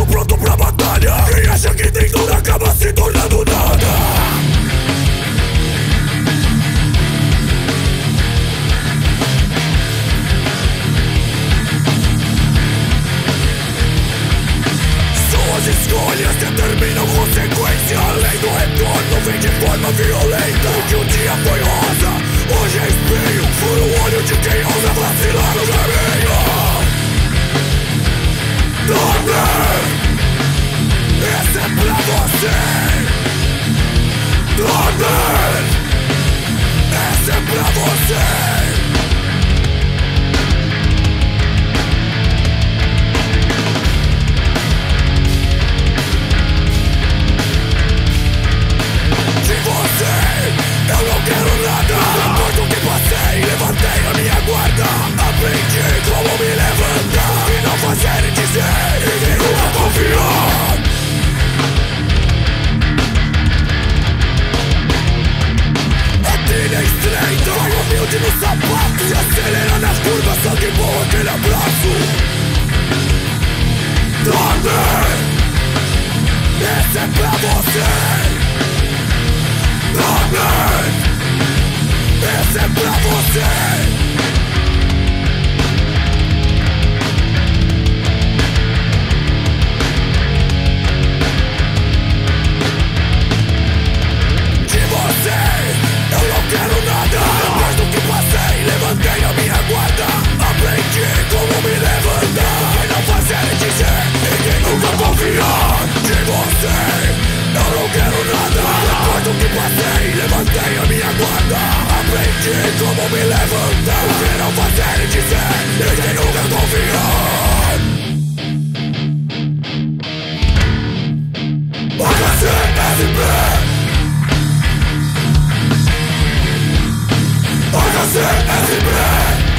Todo pronto pra batalha. Quem acha que tem tudo acaba se tornando nada. Suas escolhas determinam consequência. A lei do retorno vem de forma violenta. O que um dia foi rosa, pussy Vai humilde no sapato Se acelera nas curvas Sangue bom aquele abraço Dorme Esse é pra você Dorme Esse é pra você O que não fazer e dizer E quem nunca confiar HCSB HCSB